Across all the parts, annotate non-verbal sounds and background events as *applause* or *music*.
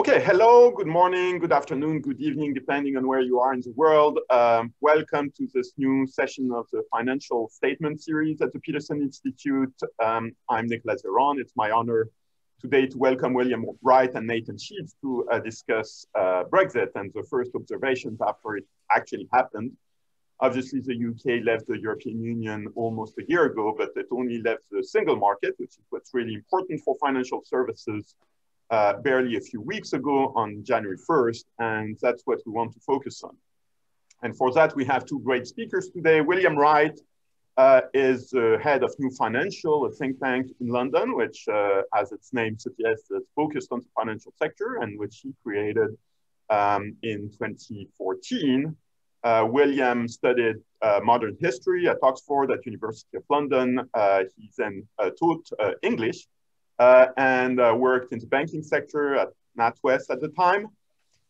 Okay, hello, good morning, good afternoon, good evening, depending on where you are in the world. Um, welcome to this new session of the Financial Statement Series at the Peterson Institute. Um, I'm Nicolas Veron. It's my honor today to welcome William Wright and Nathan Sheets to uh, discuss uh, Brexit and the first observations after it actually happened. Obviously, the UK left the European Union almost a year ago, but it only left the single market, which is what's really important for financial services uh, barely a few weeks ago on January 1st, and that's what we want to focus on. And for that, we have two great speakers today. William Wright uh, is uh, head of New Financial, a think tank in London, which, uh, as its name suggests, is focused on the financial sector and which he created um, in 2014. Uh, William studied uh, modern history at Oxford at University of London. he then taught English uh, and uh, worked in the banking sector at NatWest at the time.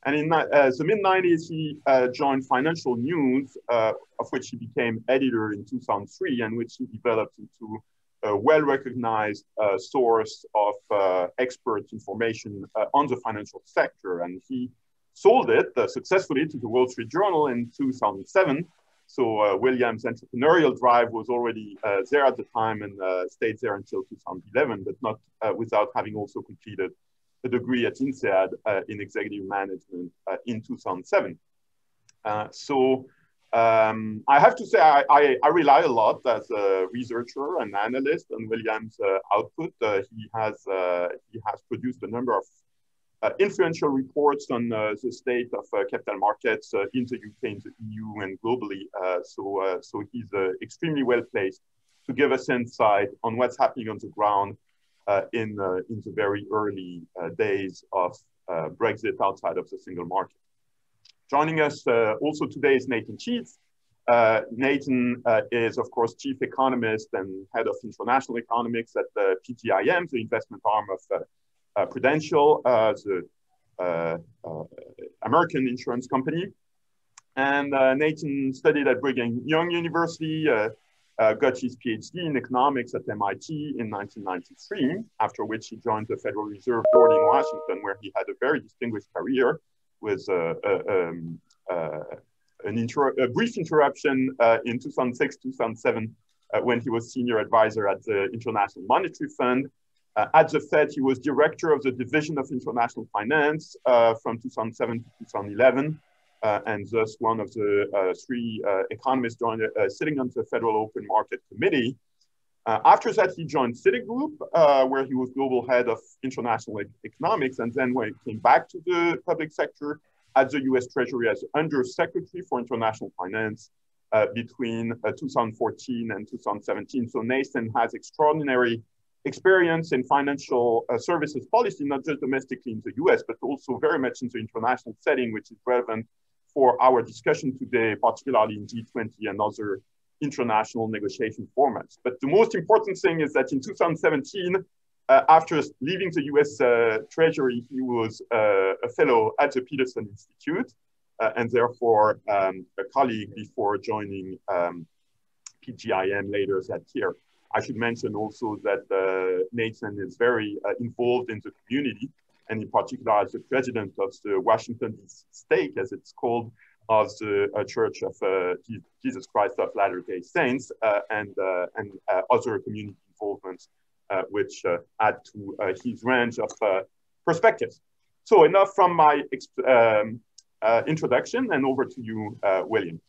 And in uh, the mid 90s, he uh, joined Financial News, uh, of which he became editor in 2003, and which he developed into a well recognized uh, source of expert information on the financial sector. And he sold it successfully to the Wall Street Journal in 2007 so uh, Williams' entrepreneurial drive was already uh, there at the time and uh, stayed there until 2011, but not uh, without having also completed a degree at INSEAD uh, in executive management uh, in 2007. so um, I have to say I, I, I, rely a lot as a researcher and analyst on Williams' output. he has he has produced a number of uh, influential reports on uh, the state of uh, capital markets in the UK, in the EU, and globally. so, so he's extremely well placed to give us insight on what's happening on the ground in, in the very early days of Brexit outside of the single market. Joining us also today is Nathan Sheets. Uh, Nathan uh, is, of course, chief economist and head of international economics at the PGIM, the investment arm of uh, uh, Prudential, uh, the uh, American insurance company. And Nathan studied at Brigham Young University, got his PhD in economics at MIT in 1993, after which he joined the Federal Reserve Board in Washington, where he had a very distinguished career with uh, uh, um, uh, a brief interruption in 2006, 2007, when he was senior advisor at the International Monetary Fund, uh, at the Fed, he was director of the Division of International Finance uh, from 2007 to 2011, uh, and thus one of the uh, three uh, economists joined, uh, sitting on the Federal Open Market Committee. after that, he joined Citigroup, where he was global head of international economics, and then when he came back to the public sector at the U.S. Treasury as Undersecretary for International Finance between 2014 and 2017. So Nathan has extraordinary experience in financial uh, services policy, not just domestically in the US, but also very much in the international setting, which is relevant for our discussion today, particularly in G20 and other international negotiation formats. But the most important thing is that in 2017, uh, after leaving the US uh, Treasury, he was uh, a fellow at the Peterson Institute uh, and therefore um, a colleague before joining um, PGIM later that year. I should mention also that uh, Nathan is very uh, involved in the community, and in particular as the president of the Washington Stake, as it's called, of the uh, Church of uh, Jesus Christ of Latter-day Saints, uh, and uh, and other community involvements, which add to his range of perspectives. So enough from my um, introduction, and over to you, William.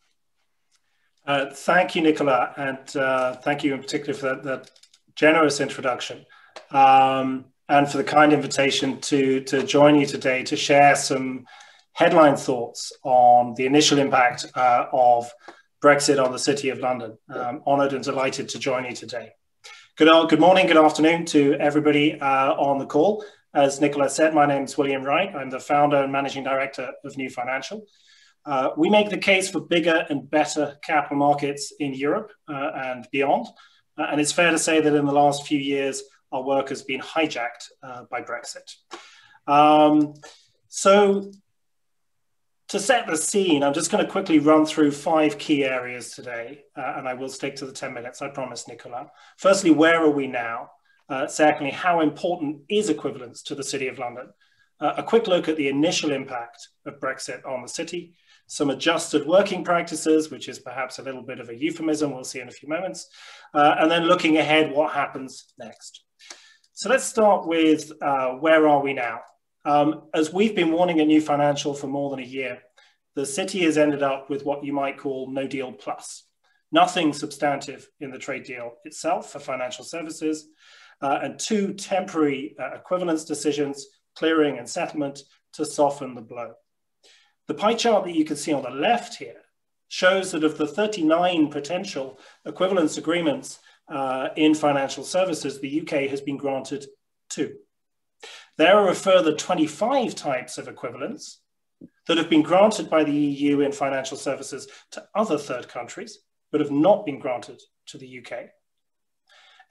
Uh, thank you, Nicola, and uh, thank you in particular for that, that generous introduction um, and for the kind invitation to, to join you today to share some headline thoughts on the initial impact uh, of Brexit on the City of London. Um, honoured and delighted to join you today. Good, good morning, good afternoon to everybody uh, on the call. As Nicola said, my name is William Wright. I'm the founder and managing director of New Financial. Uh, we make the case for bigger and better capital markets in Europe uh, and beyond. Uh, and it's fair to say that in the last few years, our work has been hijacked uh, by Brexit. Um, so to set the scene, I'm just going to quickly run through five key areas today, uh, and I will stick to the 10 minutes, I promise, Nicola. Firstly, where are we now? Uh, secondly, how important is equivalence to the City of London? a quick look at the initial impact of Brexit on the city, some adjusted working practices, which is perhaps a little bit of a euphemism, we'll see in a few moments, uh, and then looking ahead, what happens next. So let's start with uh, where are we now? Um, as we've been warning at New Financial for more than a year, the city has ended up with what you might call no deal plus. Nothing substantive in the trade deal itself for financial services, uh, and two temporary uh, equivalence decisions, clearing and settlement, to soften the blow. The pie chart that you can see on the left here shows that of the 39 potential equivalence agreements uh, in financial services, the UK has been granted two. There are a further 25 types of equivalence that have been granted by the EU in financial services to other third countries, but have not been granted to the UK.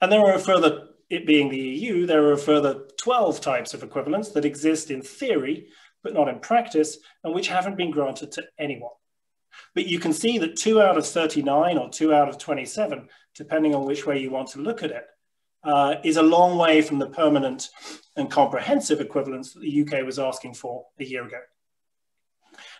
And there are a further, it being the EU, there are a further 12 types of equivalence that exist in theory, but not in practice, and which haven't been granted to anyone. But you can see that two out of 39 or two out of 27, depending on which way you want to look at it, uh, is a long way from the permanent and comprehensive equivalence that the UK was asking for a year ago.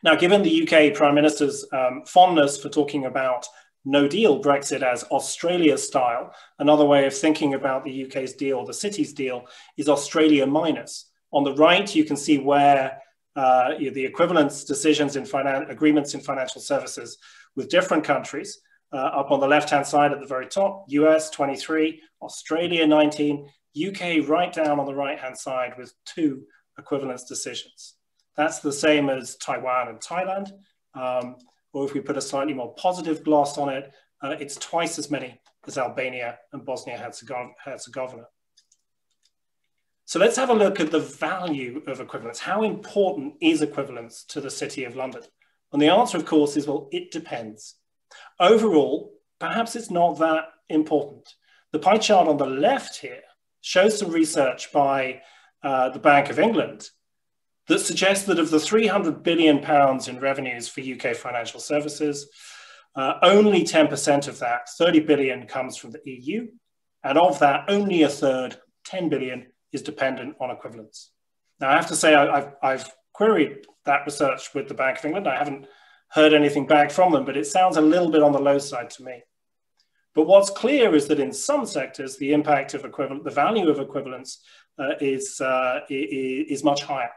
Now, given the UK Prime Minister's um, fondness for talking about no deal Brexit as Australia style, another way of thinking about the UK's deal, the city's deal, is Australia minus. On the right, you can see where uh, the equivalence decisions in agreements in financial services with different countries. Uh, up on the left-hand side at the very top, US 23, Australia 19, UK right down on the right-hand side with two equivalence decisions. That's the same as Taiwan and Thailand. Um, or if we put a slightly more positive gloss on it, uh, it's twice as many as Albania and Bosnia-Herzegovina. So let's have a look at the value of equivalence. How important is equivalence to the City of London? And the answer, of course, is, well, it depends. Overall, perhaps it's not that important. The pie chart on the left here shows some research by uh, the Bank of England that suggests that of the 300 billion pounds in revenues for UK financial services, uh, only 10% of that, 30 billion, comes from the EU. And of that, only a third, 10 billion, is dependent on equivalence. Now, I have to say, I, have I've queried that research with the Bank of England. I haven't heard anything back from them, but it sounds a little bit on the low side to me. But what's clear is that in some sectors, the impact of equivalent, the value of equivalence uh, is, uh, is much higher.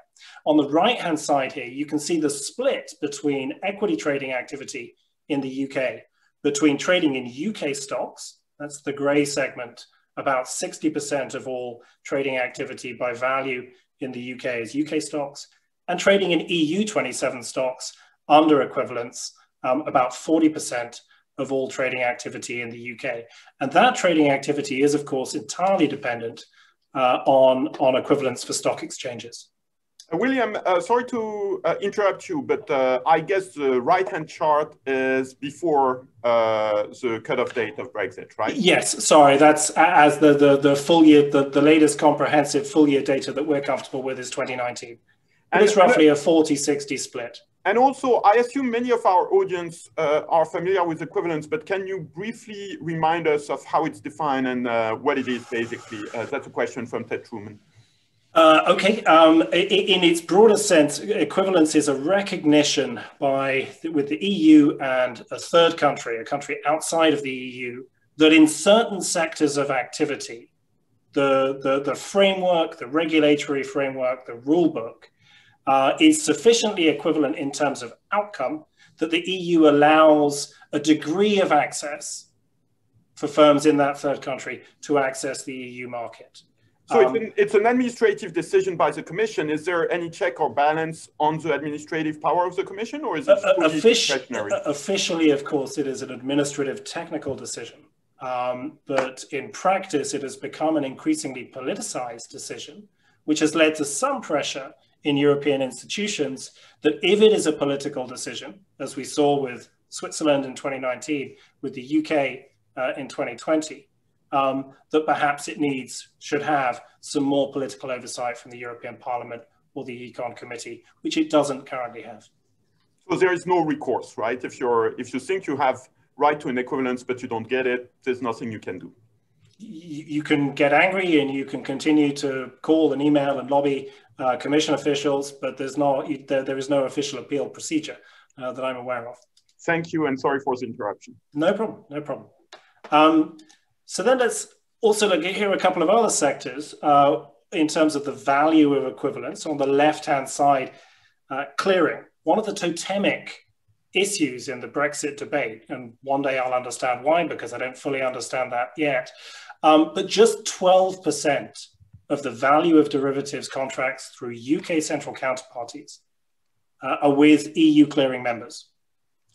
On the right-hand side here, you can see the split between equity trading activity in the UK, between trading in UK stocks, that's the gray segment, about 60% of all trading activity by value in the UK is UK stocks, and trading in EU 27 stocks under equivalence, um, about 40% of all trading activity in the UK. And that trading activity is, of course, entirely dependent uh, on, on equivalence for stock exchanges. Uh, William, uh, sorry to uh, interrupt you, but uh, I guess the right-hand chart is before uh, the cutoff date of Brexit, right? Yes, sorry, that's as the, the, the full year, the, the latest comprehensive full year data that we're comfortable with is 2019. And it's roughly a 40-60 split. And also, I assume many of our audience uh, are familiar with equivalence, but can you briefly remind us of how it's defined and what it is, basically? that's a question from Ted Truman. Uh, okay, um, in its broader sense, equivalence is a recognition by with the EU and a third country, a country outside of the EU, that in certain sectors of activity, the, the, the framework, the regulatory framework, the rule book uh, is sufficiently equivalent in terms of outcome that the EU allows a degree of access for firms in that third country to access the EU market. So um, it's, an, it's an administrative decision by the Commission. Is there any check or balance on the administrative power of the Commission, or is it discretionary? Officially, of course, it is an administrative technical decision. Um, but in practice, it has become an increasingly politicized decision, which has led to some pressure in European institutions that if it is a political decision, as we saw with Switzerland in 2019, with the UK uh, in 2020, um, that perhaps it needs, should have some more political oversight from the European Parliament or the Econ Committee, which it doesn't currently have. So there is no recourse, right? If you're, if you think you have right to an equivalence, but you don't get it, there's nothing you can do. You, you can get angry and you can continue to call and email and lobby uh, commission officials, but there's no, there, there is no official appeal procedure uh, that I'm aware of. Thank you, and sorry for the interruption. No problem, no problem. Um, so then let's also look at here a couple of other sectors uh, in terms of the value of equivalence. On the left-hand side, uh, clearing. One of the totemic issues in the Brexit debate, and one day I'll understand why because I don't fully understand that yet. Um, but just 12% of the value of derivatives contracts through UK central counterparties uh, are with EU clearing members,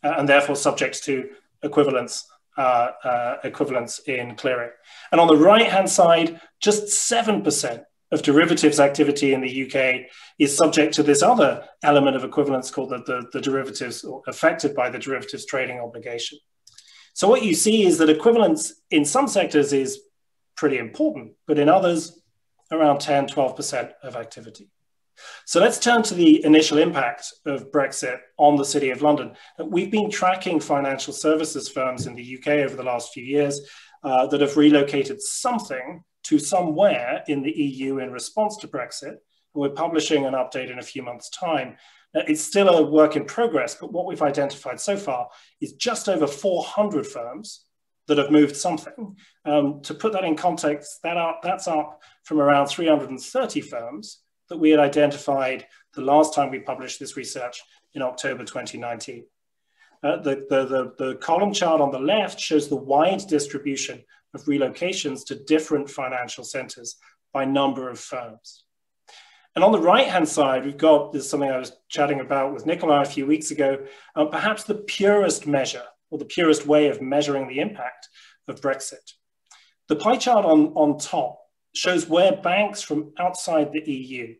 uh, and therefore subject to equivalence uh, uh, equivalence in clearing. And on the right hand side, just 7% of derivatives activity in the UK is subject to this other element of equivalence called the, the, the derivatives affected by the derivatives trading obligation. So what you see is that equivalence in some sectors is pretty important, but in others, around 10, 12% of activity. So let's turn to the initial impact of Brexit on the City of London. We've been tracking financial services firms in the UK over the last few years uh, that have relocated something to somewhere in the EU in response to Brexit. We're publishing an update in a few months' time. It's still a work in progress, but what we've identified so far is just over 400 firms that have moved something. Um, to put that in context, that that's up from around 330 firms that we had identified the last time we published this research in October 2019. Uh, the, the, the, the column chart on the left shows the wide distribution of relocations to different financial centers by number of firms. And on the right-hand side, we've got this something I was chatting about with Nicola a few weeks ago, uh, perhaps the purest measure or the purest way of measuring the impact of Brexit. The pie chart on, on top shows where banks from outside the EU,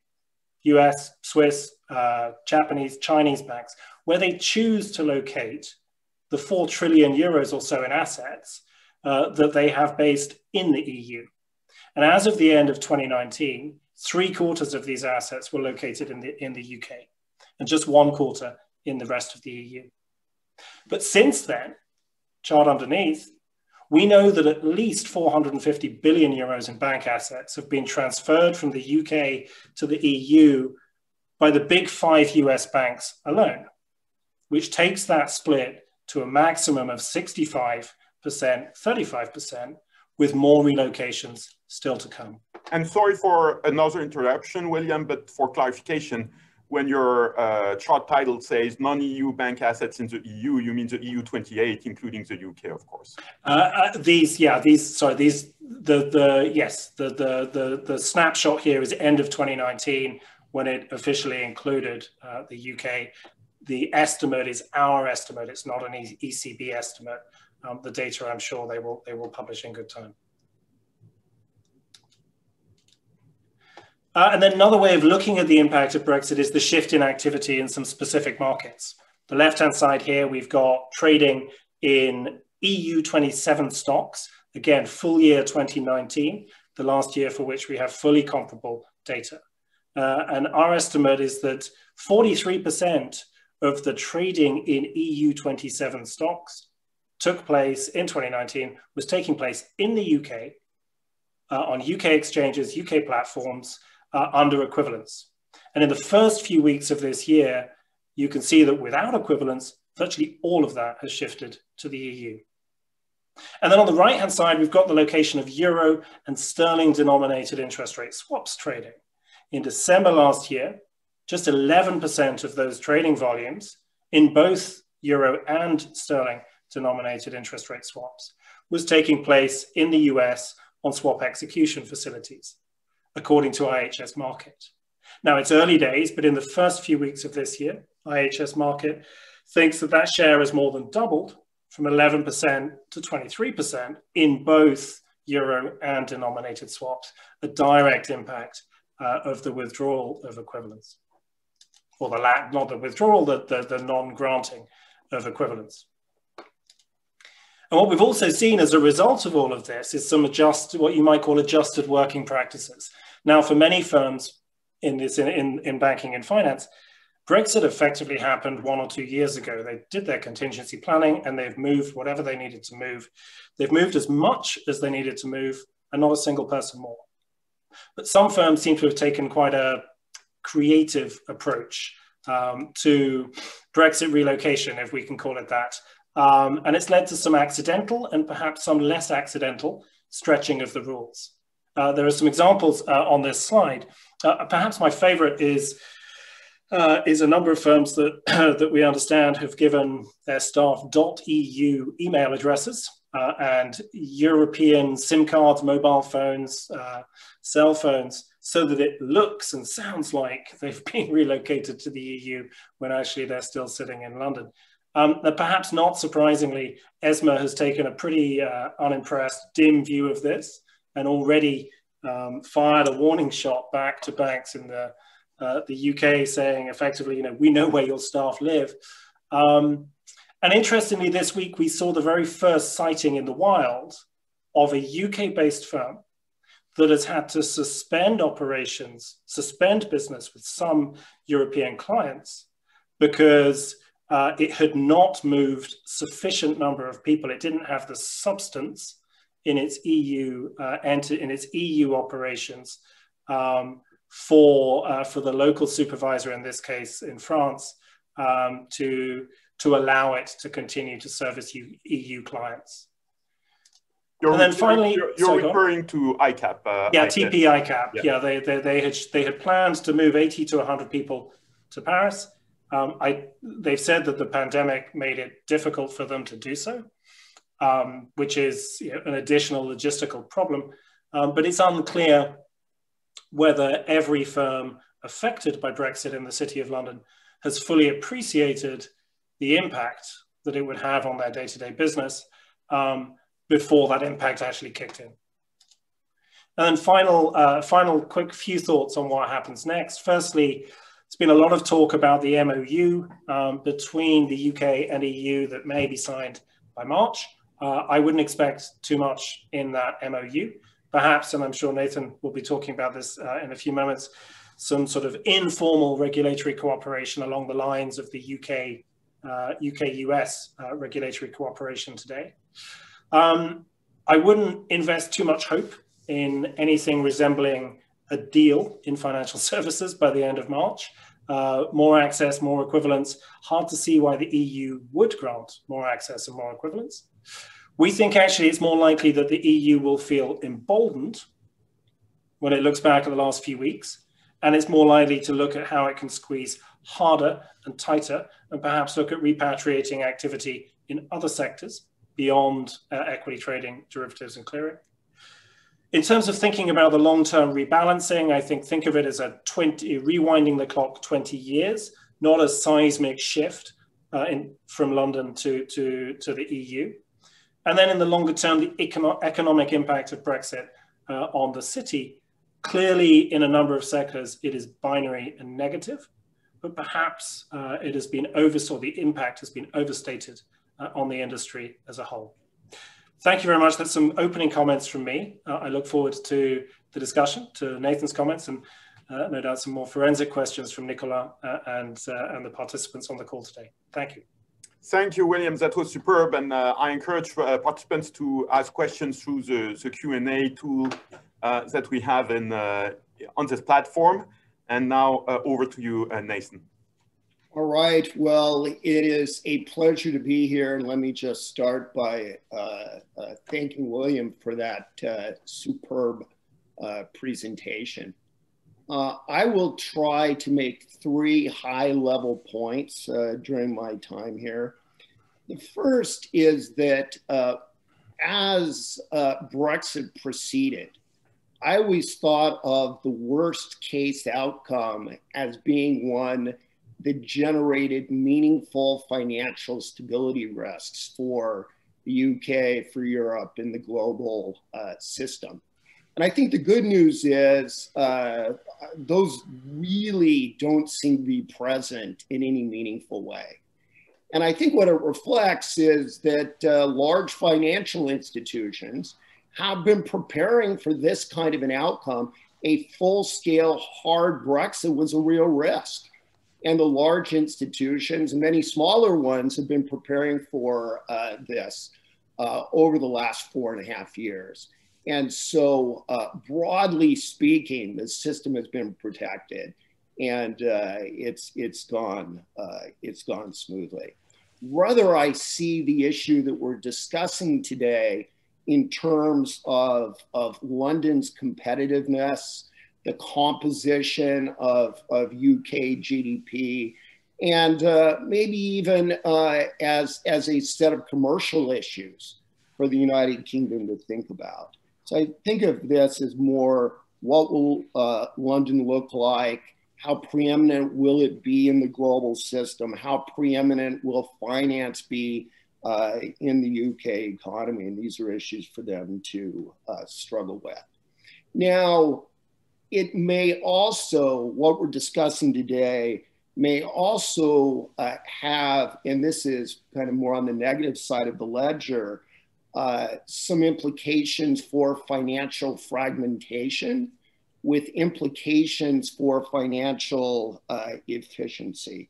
US, Swiss, uh, Japanese, Chinese banks, where they choose to locate the 4 trillion euros or so in assets uh, that they have based in the EU. And as of the end of 2019, three quarters of these assets were located in the, in the UK and just one quarter in the rest of the EU. But since then, chart underneath, we know that at least 450 billion euros in bank assets have been transferred from the UK to the EU by the big five US banks alone, which takes that split to a maximum of 65%, 35%, with more relocations still to come. And sorry for another interruption, William, but for clarification, when your uh, chart title says non-EU bank assets in the EU, you mean the EU 28, including the UK, of course. Uh, uh, these, yeah, these, sorry, these, the, the, yes, the, the, the, the snapshot here is end of 2019 when it officially included uh, the UK. The estimate is our estimate. It's not an ECB estimate um, the data, I'm sure they will, they will publish in good time. Uh, and then another way of looking at the impact of Brexit is the shift in activity in some specific markets. The left-hand side here, we've got trading in EU 27 stocks, again, full year 2019, the last year for which we have fully comparable data. Uh, and our estimate is that 43% of the trading in EU 27 stocks took place in 2019 was taking place in the UK uh, on UK exchanges, UK platforms uh, under equivalence. And in the first few weeks of this year, you can see that without equivalence, virtually all of that has shifted to the EU. And then on the right-hand side, we've got the location of euro and sterling denominated interest rate swaps trading. In December last year, just 11% of those trading volumes in both euro and sterling denominated interest rate swaps was taking place in the US on swap execution facilities, according to IHS Markit. Now, it's early days, but in the first few weeks of this year, IHS Markit thinks that that share has more than doubled from 11% to 23% in both euro and denominated swaps, a direct impact uh, of the withdrawal of equivalence, or the lack, not the withdrawal, the, the, the non-granting of equivalence. And what we've also seen as a result of all of this is some adjust, what you might call adjusted working practices. Now, for many firms in this in, in, in banking and finance, Brexit effectively happened one or two years ago. They did their contingency planning and they've moved whatever they needed to move. They've moved as much as they needed to move and not a single person more. But some firms seem to have taken quite a creative approach um, to Brexit relocation, if we can call it that. Um, and it's led to some accidental and perhaps some less accidental stretching of the rules. Uh, there are some examples uh, on this slide. Uh, perhaps my favorite is, uh, is a number of firms that, *clears throat* that we understand have given their staff .eu email addresses uh, and European SIM cards, mobile phones, cell phones, so that it looks and sounds like *laughs* they've been relocated to the EU when actually they're still sitting in London. Um, perhaps not surprisingly, ESMA has taken a pretty unimpressed, dim view of this and already um, fired a warning shot back to banks in the, uh, the UK saying effectively, you know, we know where your staff live. Um, and interestingly, this week we saw the very first sighting in the wild of a UK based firm that has had to suspend operations, suspend business with some European clients because uh, it had not moved sufficient number of people. It didn't have the substance in its EU uh, and in its EU operations um, for uh, for the local supervisor in this case in France um, to to allow it to continue to service EU clients. You're and then finally, you're, you're sorry, referring to ICAP. Uh, yeah, ICAP. TP ICAP. Yeah, yeah they, they, they, had, they had planned to move 80 to 100 people to Paris. Um, I, they've said that the pandemic made it difficult for them to do so, um, which is you know, an additional logistical problem. Um, but it's unclear whether every firm affected by Brexit in the City of London has fully appreciated the impact that it would have on their day-to-day business um, before that impact actually kicked in. And then final, uh, final quick few thoughts on what happens next. Firstly, there's been a lot of talk about the MOU um, between the UK and EU that may be signed by March. Uh, I wouldn't expect too much in that MOU. Perhaps, and I'm sure Nathan will be talking about this uh, in a few moments, some sort of informal regulatory cooperation along the lines of the UK uh, UK-US uh, regulatory cooperation today. Um, I wouldn't invest too much hope in anything resembling a deal in financial *laughs* services by the end of March. Uh, more access, more equivalence. Hard to see why the EU would grant more access and more equivalence. We think actually it's more likely that the EU will feel emboldened when it looks back at the last few weeks, and it's more likely to look at how it can squeeze harder and tighter, and perhaps look at repatriating activity in other sectors beyond uh, equity trading, derivatives, and clearing. In terms of thinking about the long-term rebalancing, I think think of it as a 20, rewinding the clock 20 years, not a seismic shift uh, in, from London to, to, to the EU. And then in the longer term, the econo economic impact of Brexit uh, on the city. Clearly, in a number of sectors, it is binary and negative, but perhaps uh, it has been oversaw, the impact has been overstated uh, on the industry as a whole. Thank you very much. That's some opening comments from me. Uh, I look forward to the discussion, to Nathan's comments, and uh, no doubt some more forensic questions from Nicola uh, and, and the participants on the call today. Thank you. Thank you, William. That was superb. And uh, I encourage participants to ask questions through the, the Q&A tool that we have in, on this platform. And now over to you, Nathan. All right. Well, it is a pleasure to be here. And let me just start by uh, uh, thanking William for that uh, superb uh, presentation. Uh, I will try to make three high level points uh, during my time here. The first is that as Brexit proceeded, I always thought of the worst case outcome as being one that generated meaningful financial stability risks for the UK, for Europe, and the global uh, system. And I think the good news is uh, those really don't seem to be present in any meaningful way. And I think what it reflects is that uh, large financial institutions have been preparing for this kind of an outcome. A full scale hard Brexit was a real risk and the large institutions, many smaller ones, have been preparing for uh, this uh, over the last four and a half years. And so, uh, broadly speaking, the system has been protected. and uh, it's it's gone uh, it's gone smoothly. Rather, I see the issue that we're discussing today in terms of of London's competitiveness, the composition of of UK GDP, and uh, maybe even uh, as as a set of commercial issues for the United Kingdom to think about. So I think of this as more what will uh, London look like? How preeminent will it be in the global system? How preeminent will finance be uh, in the UK economy? And these are issues for them to uh, struggle with. Now, it may also, what we're discussing today, may also uh, have, and this is kind of more on the negative side of the ledger, uh, some implications for financial fragmentation with implications for financial uh, efficiency.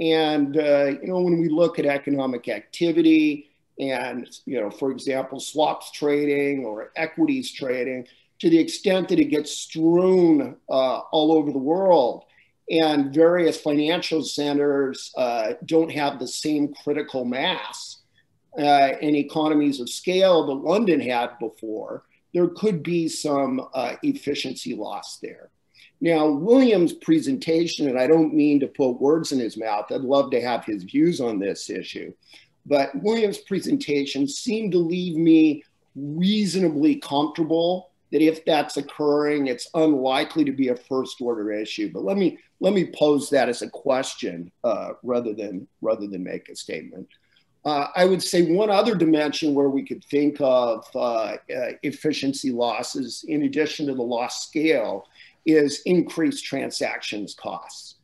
And, uh, you know, when we look at economic activity and, you know, for example, swaps trading or equities trading, to the extent that it gets strewn uh, all over the world and various financial centers uh, don't have the same critical mass uh, and economies of scale that London had before, there could be some uh, efficiency loss there. Now, William's presentation, and I don't mean to put words in his mouth, I'd love to have his views on this issue, but William's presentation seemed to leave me reasonably comfortable that if that's occurring, it's unlikely to be a first order issue. But let me let me pose that as a question uh, rather than rather than make a statement. Uh, I would say one other dimension where we could think of uh, uh, efficiency losses, in addition to the lost scale, is increased transactions costs.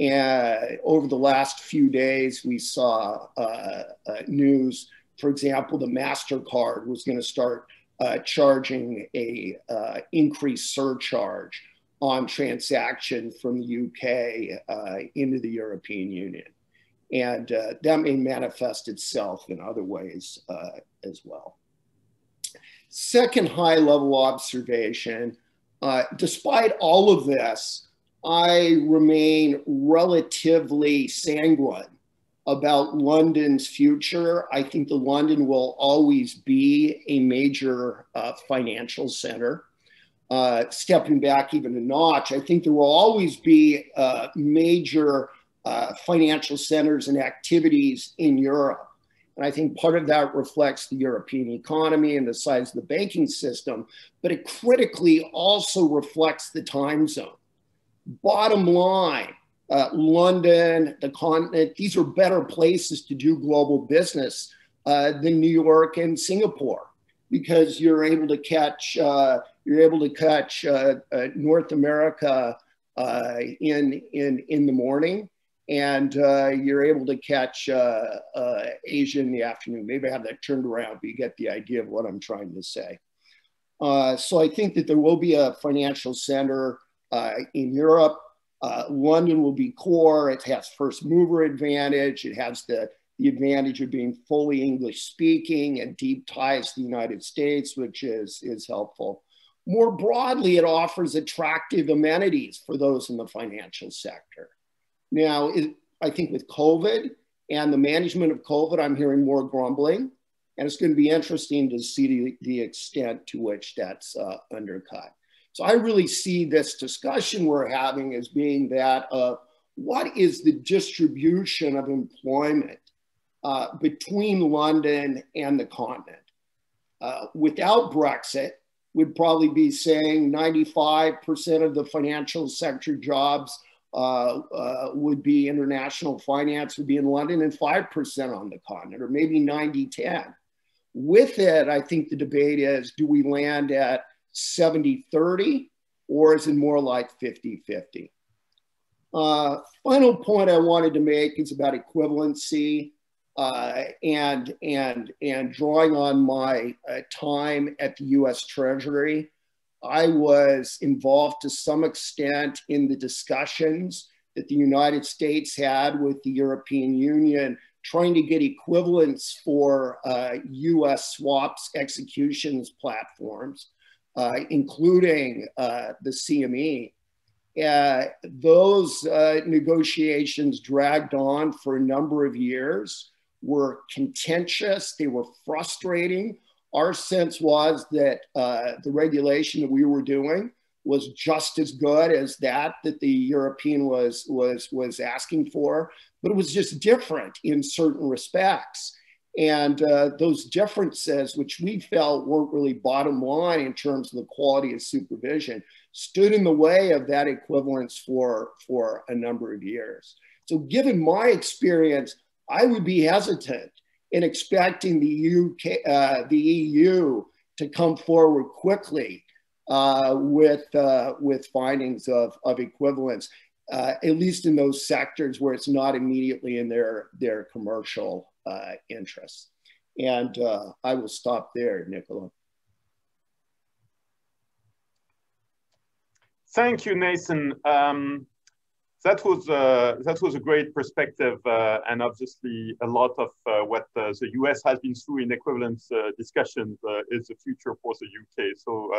And over the last few days, we saw uh, uh, news, for example, the MasterCard was going to start uh, charging a increased surcharge on transaction from the UK into the European Union and uh, that may manifest itself in other ways uh, as well. Second high level observation, uh, despite all of this, I remain relatively sanguine about London's future. I think the London will always be a major uh, financial center. Uh, stepping back even a notch, I think there will always be uh, major uh, financial centers and activities in Europe. And I think part of that reflects the European economy and the size of the banking system, but it critically also reflects the time zone. Bottom line, uh, London, the continent, these are better places to do global business uh, than New York and Singapore because you're able to catch, uh, you're able to catch uh, uh, North America in, in, in the morning and uh, you're able to catch uh, uh, Asia in the afternoon. Maybe I have that turned around, but you get the idea of what I'm trying to say. Uh, so I think that there will be a financial center uh, in Europe. Uh, London will be core. It has first mover advantage. It has the, the advantage of being fully English speaking and deep ties to the United States, which is, is helpful. More broadly, it offers attractive amenities for those in the financial sector. Now, it, I think with COVID and the management of COVID, I'm hearing more grumbling. And it's going to be interesting to see the, the extent to which that's uh, undercut. So I really see this discussion we're having as being that of what is the distribution of employment uh, between London and the continent. Uh, without Brexit, would probably be saying 95% of the financial sector jobs uh, uh, would be international finance would be in London and 5% on the continent, or maybe 90 10. With it, I think the debate is do we land at 70 30 or is it more like 50 50? Uh, final point I wanted to make is about equivalency uh, and, and, and drawing on my uh, time at the US Treasury. I was involved to some extent in the discussions that the United States had with the European Union, trying to get equivalents for uh, US swaps executions platforms, uh, including uh, the CME. Uh, those uh, negotiations dragged on for a number of years, were contentious, they were frustrating. Our sense was that uh, the regulation that we were doing was just as good as that that the European was was was asking for, but it was just different in certain respects. And uh, those differences, which we felt weren't really bottom line in terms of the quality of supervision, stood in the way of that equivalence for, for a number of years. So, given my experience, I would be hesitant in expecting the, UK, uh, the EU to come forward quickly uh, with, uh, with findings of, of equivalence, uh, at least in those sectors where it's not immediately in their, their commercial uh, interests. And uh, I will stop there, Nicola. Thank you, Nathan. Um, that was uh, that was a great perspective, uh, and obviously a lot of uh, what uh, the US has been through in equivalence uh, discussions uh, is the future for the UK. So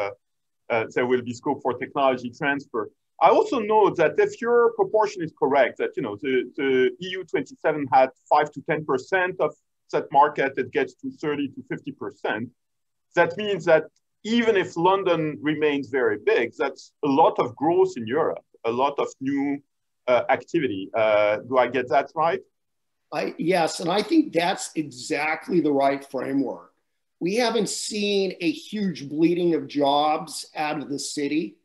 there will be scope for technology transfer. I also know that if your proportion is correct, that you know the, the EU 27 had five to 10 percent of that market, it gets to 30 to 50 percent. That means that even if London remains very big, that's a lot of growth in Europe, a lot of new activity. Uh, do I get that right? I, yes, and I think that's exactly the right framework. We haven't seen a huge bleeding of jobs out of the city.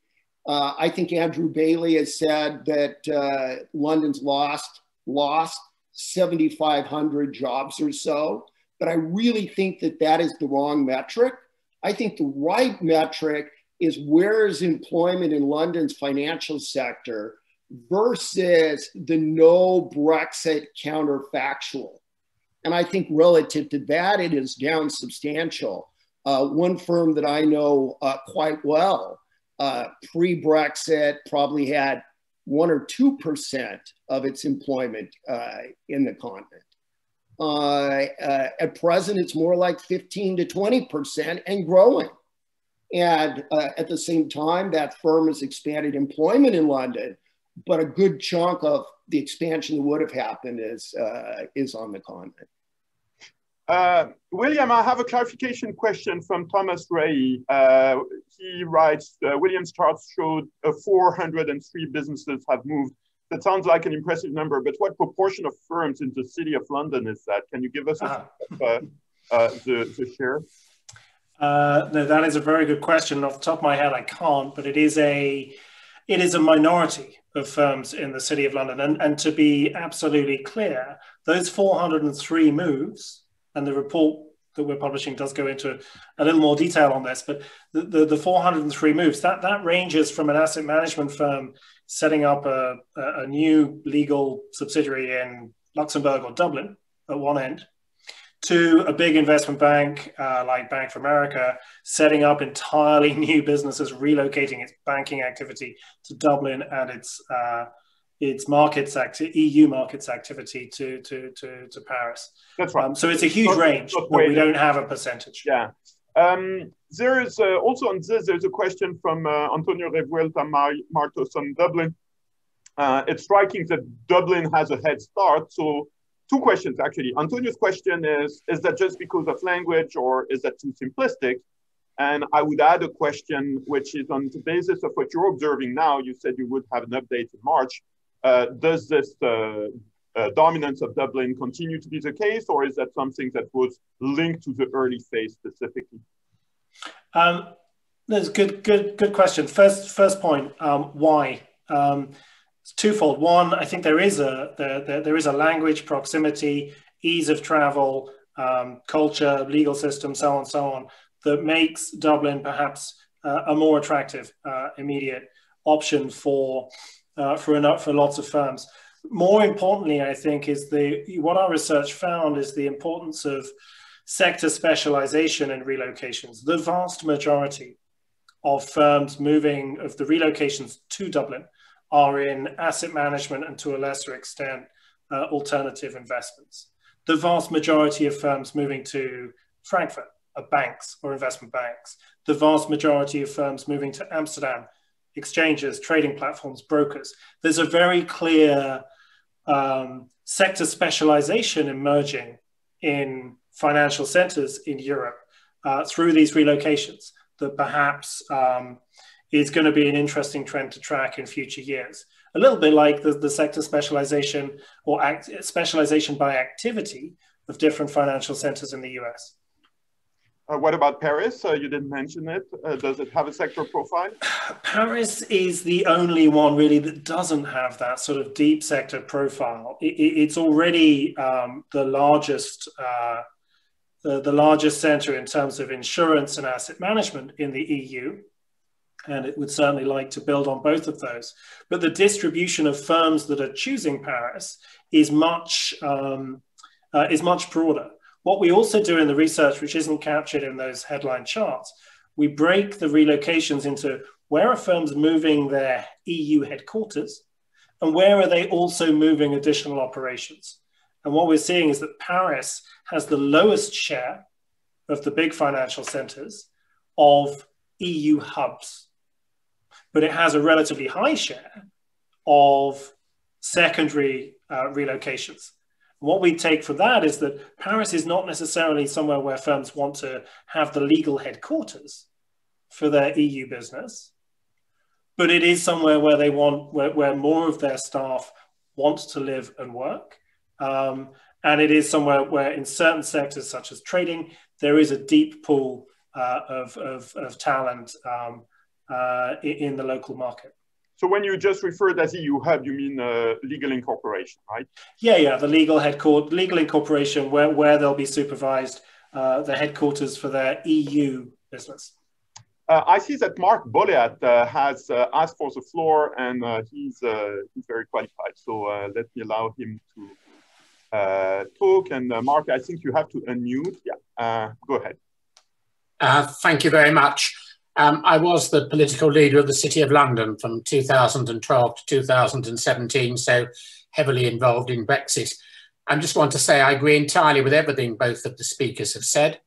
Uh, I think Andrew Bailey has said that uh, London's lost lost 7,500 jobs or so, but I really think that that is the wrong metric. I think the right metric is where is employment in London's financial sector versus the no Brexit counterfactual. And I think relative to that, it is down substantial. Uh, one firm that I know uh, quite well, uh, pre Brexit, probably had one or 2% of its employment uh, in the continent. Uh, uh, at present, it's more like 15 to 20% and growing. And at the same time, that firm has expanded employment in London, but a good chunk of the expansion that would have happened is, uh, is on the continent. Uh, William, I have a clarification question from Thomas Ray. Uh, he writes, uh, William's charts showed uh, 403 businesses have moved that sounds like an impressive number, but what proportion of firms in the city of London is that? Can you give us uh, uh, uh, the, the share? Uh, no, that is a very good question. Off the top of my head, I can't, but it is a it is a minority of firms in the city of London. And, and to be absolutely clear, those 403 moves, and the report that we're publishing does go into a little more detail on this, but the, the, the 403 moves, that, that ranges from an asset management firm setting up a, a new legal subsidiary in Luxembourg or Dublin at one end, to a big investment bank uh, like Bank of America setting up entirely *laughs* new businesses, relocating its banking activity to Dublin and its uh, its markets acti- EU markets activity to to to, to Paris. That's right. Um, so it's a huge range, but we don't have a percentage. Yeah. Um, there is uh, also on this, there's a question from uh, Antonio Revuelta Martos on Dublin. Uh, it's striking that Dublin has a head start. So two questions actually. Antonio's question is, is that just because of language or is that too simplistic? And I would add a question, which is on the basis of what you're observing now, you said you would have an update in March. Uh, does this uh, uh, dominance of Dublin continue to be the case, or is that something that was linked to the early phase specifically? Um, that's good, good, good question. First, first point, um, why? Um, it's twofold. One, I think there is a there, there, is a language proximity, ease of travel, um, culture, legal system, so on, so on, that makes Dublin perhaps uh, a more attractive uh, immediate option for uh, for for lots of firms more importantly, I think, is the what our research found is the importance of sector specialization and relocations. The vast majority of firms moving of the relocations to Dublin are in asset management and to a lesser extent uh, alternative investments. The vast majority of firms moving to Frankfurt are banks or investment banks. The vast majority of firms moving to Amsterdam exchanges, trading platforms, brokers. There's a very clear um, sector specialization emerging in financial centers in Europe uh, through these relocations that perhaps um, is going to be an interesting trend to track in future years. A little bit like the, the sector specialization or act, specialization by activity of different financial centers in the US. Uh, what about Paris? Uh, you didn't mention it. Uh, does it have a sector profile? *sighs* Paris is the only one really that doesn't have that sort of deep sector profile. It, it, it's already um, the largest, uh, the, the largest center in terms of insurance and asset management in the EU and it would certainly like to build on both of those. But the distribution of firms that are choosing Paris is much um, uh, is much broader. What we also do in the research, which isn't captured in those headline charts, we break the relocations into where are firms moving their EU headquarters and where are they also moving additional operations. And what we're seeing is that Paris has the lowest share of the big financial centers of EU hubs but it has a relatively high share of secondary uh, relocations. what we take from that is that Paris is not necessarily somewhere where firms want to have the legal headquarters for their EU business, but it is somewhere where they want, where, where more of their staff want to live and work. Um, and it is somewhere where in certain sectors such as trading, there is a deep pool uh, of, of, of, talent um, uh, in the local market. So when you just referred as EU hub, you mean uh, legal incorporation, right? Yeah, yeah, the legal headquarters, legal incorporation, where, where they'll be supervised, uh, the headquarters for their EU business. Uh, I see that Mark Boleat uh, has uh, asked for the floor, and uh, he's he's very qualified. So let me allow him to talk. And Mark, I think you have to unmute. Yeah, go ahead. thank you very much. Um, I was the political leader of the City of London from 2012 to 2017, so heavily involved in Brexit. I just want to say I agree entirely with everything both of the speakers have said.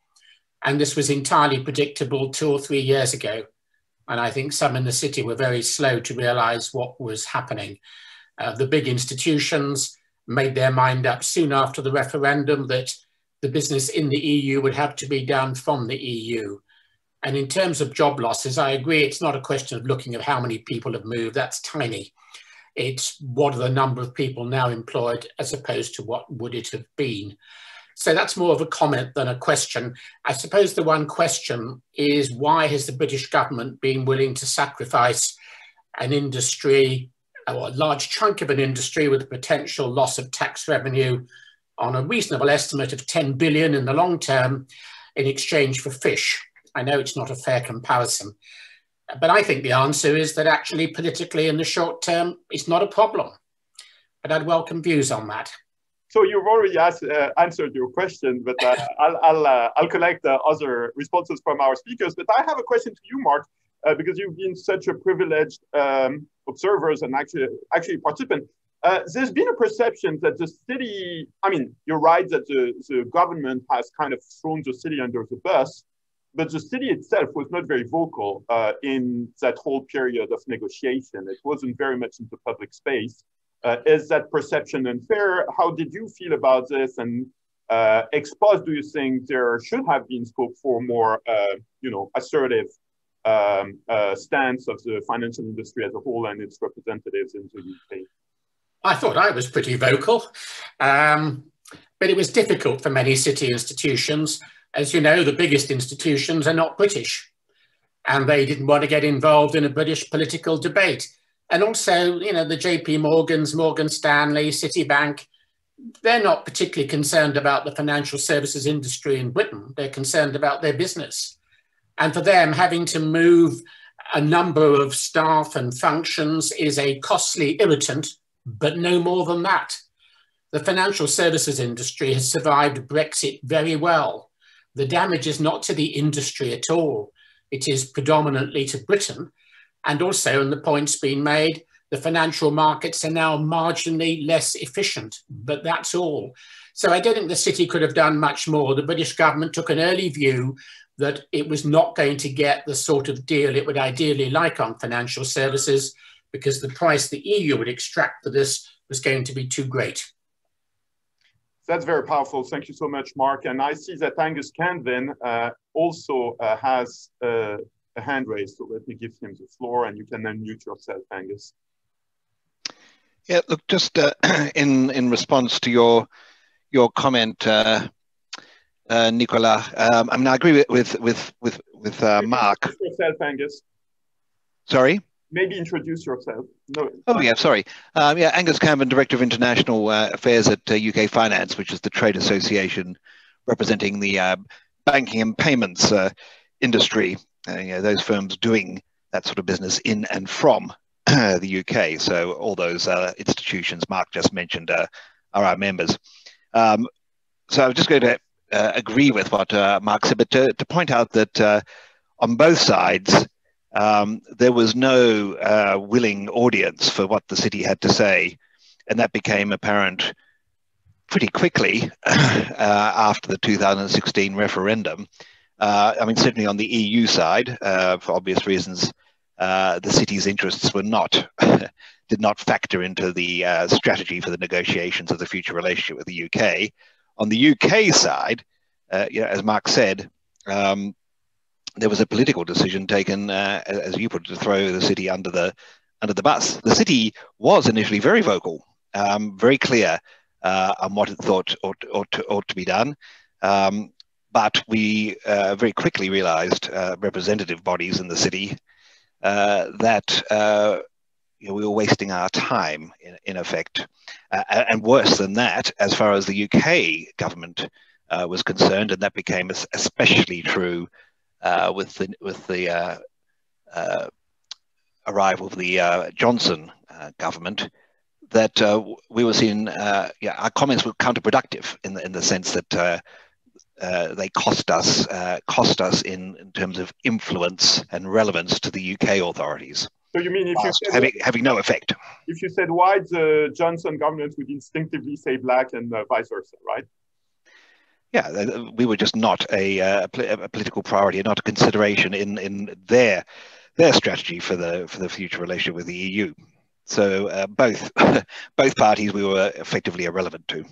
And this was entirely predictable two or three years ago. And I think some in the city were very slow to realise what was happening. Uh, the big institutions made their mind up soon after the referendum that the business in the EU would have to be done from the EU. And in terms of job losses, I agree it's not a question of looking at how many people have moved, that's tiny. It's what are the number of people now employed as opposed to what would it have been. So that's more of a comment than a question. I suppose the one question is why has the British government been willing to sacrifice an industry or a large chunk of an industry with a potential loss of tax revenue on a reasonable estimate of 10 billion in the long term in exchange for fish? I know it's not a fair comparison, but I think the answer is that actually politically in the short term, it's not a problem. But I'd welcome views on that. So you've already asked, uh, answered your question, but uh, *laughs* I'll, I'll, uh, I'll collect other responses from our speakers. But I have a question to you, Mark, uh, because you've been such a privileged um, observers and actually actually participant. Uh, there's been a perception that the city, I mean, you're right that the, the government has kind of thrown the city under the bus, but the city itself was not very vocal uh, in that whole period of negotiation. It wasn't very much into public space. Uh, is that perception unfair? How did you feel about this? And uh, do you think there should have been scope for more, uh, you know, assertive um, uh, stance of the financial industry as a whole and its representatives in the UK? I thought I was pretty vocal, um, but it was difficult for many city institutions as you know, the biggest institutions are not British, and they didn't want to get involved in a British political debate. And also, you know, the JP Morgans, Morgan Stanley, Citibank, they're not particularly concerned about the financial services industry in Britain. They're concerned about their business. And for them, having to move a number of staff and functions is a costly irritant, but no more than that. The financial services industry has survived Brexit very well. The damage is not to the industry at all. It is predominantly to Britain. And also, and the point's been made, the financial markets are now marginally less efficient, but that's all. So I don't think the city could have done much more. The British government took an early view that it was not going to get the sort of deal it would ideally like on financial services because the price the EU would extract for this was going to be too great. That's very powerful. Thank you so much, Mark. And I see that Angus Canvin uh, also uh, has uh, a hand raised. So let me give him the floor and you can unmute yourself, Angus. Yeah, look, just uh, *clears throat* in in response to your your comment, uh, uh, Nicolas. Um, I mean, I agree with with with with, with uh, Mark. Yourself, Angus. Sorry. Maybe introduce yourself. No. Oh yeah, sorry. Um, yeah, Angus Canvin, Director of International uh, Affairs at UK uh, Finance, which is the trade association representing the banking and payments industry. you know, those firms doing that sort of business in and from *clears throat* the UK. So all those uh, institutions Mark just mentioned uh, are our members. Um, so I'm just going to uh, agree with what uh, Mark said, but to, to point out that uh, on both sides, um, there was no uh, willing audience for what the city had to say. And that became apparent pretty quickly *laughs* after the 2016 referendum. I mean, certainly on the EU side, for obvious reasons, uh, the city's interests were not *laughs* did not factor into the uh, strategy for the negotiations of the future relationship with the UK. On the UK side, uh, you know, as Mark said, um, there was a political decision taken, uh, as you put it, to throw the city under the under the bus. The city was initially very vocal, um, very clear uh, on what it thought ought, ought, to, ought to be done. Um, but we uh, very quickly realized representative bodies in the city uh, that uh, you know, we were wasting our time, in, in effect. Uh, and worse than that, as far as the UK government uh, was concerned, and that became especially true uh, with the, with the arrival of the Johnson government, that we were seeing, yeah, our comments were counterproductive in the, in the sense that uh, they cost us uh, cost us in, in terms of influence and relevance to the UK authorities. So you mean if you said, having, having no effect? If you said white, the Johnson government would instinctively say black, and uh, vice versa, right? Yeah, we were just not a, uh, a political priority, not a consideration in in their their strategy for the for the future relationship with the EU. So uh, both *laughs* both parties we were effectively irrelevant to.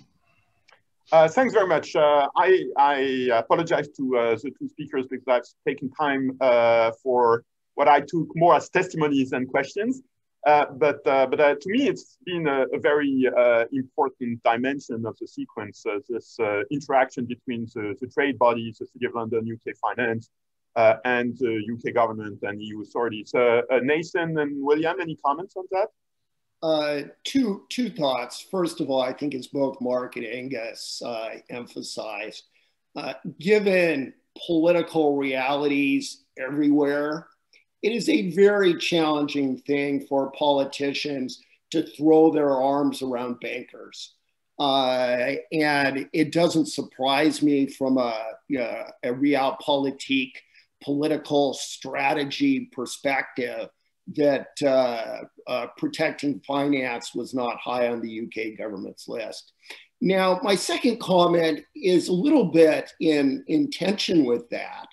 Uh, thanks very much. Uh, I, I, apologize to uh, the two speakers because I've taken time uh, for what I took more as testimonies than questions. Uh, but uh, but to me, it's been a, a very important dimension of the sequence, this interaction between the, the, trade bodies, the City of London, UK Finance, and the UK government and EU authorities. Nathan and William, any comments on that? Uh, two two thoughts. First of all, I think it's both Mark and Angus uh, emphasized. Uh, given political realities everywhere, it is a very challenging thing for politicians to throw their arms around bankers. Uh, and it doesn't surprise me from a, a realpolitik political strategy perspective that uh, uh, protecting finance was not high on the UK government's list. Now, my second comment is a little bit in, in tension with that.